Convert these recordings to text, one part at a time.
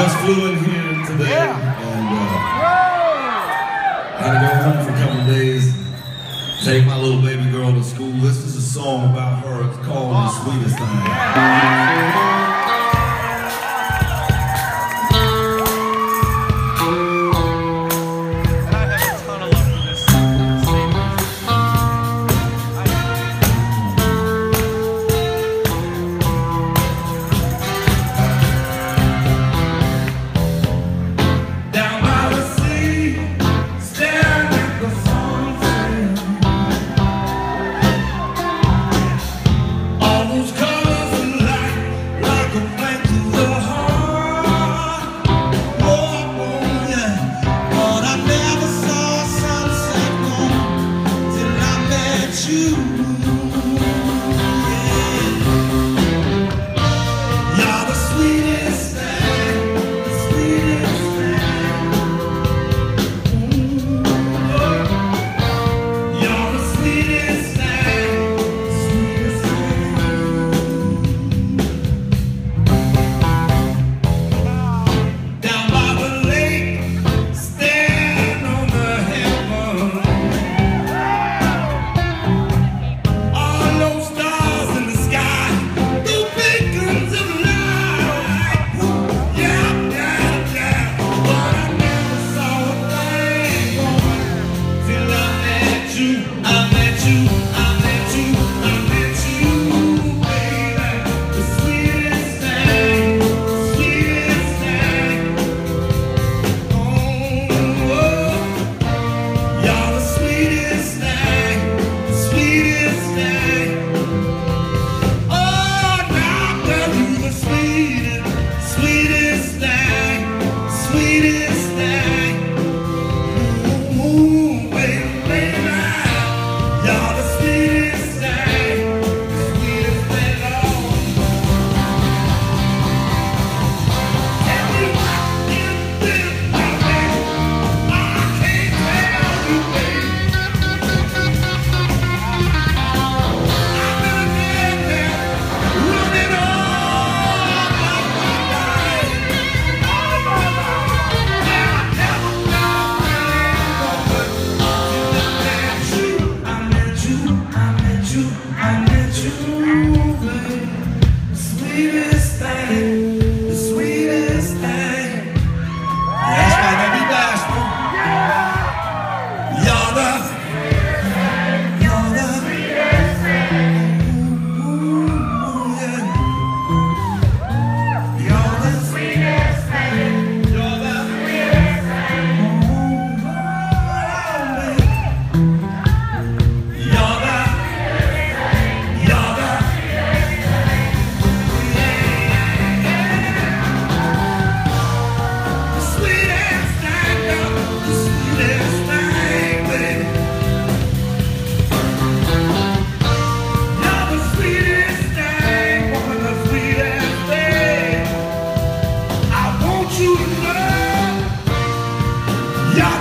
Just flew in here today and uh, had to go home for a couple of days. Take my little baby girl to school. This is a song about her. It's called The Sweetest Thing.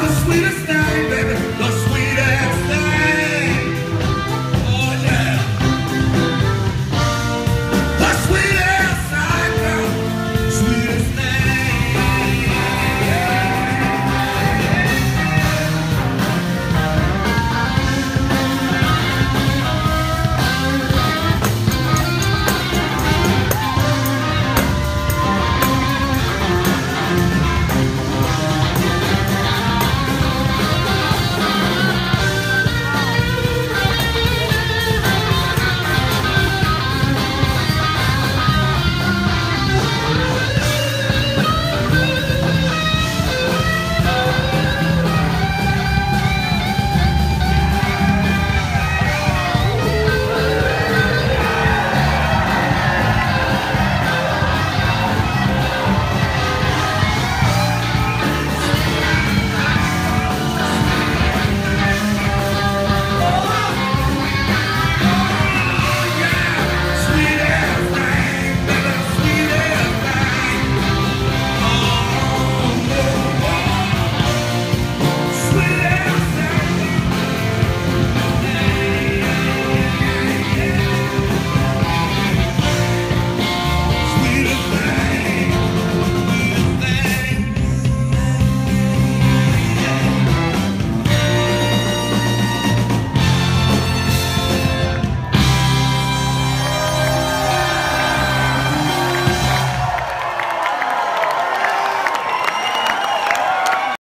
the sweetest night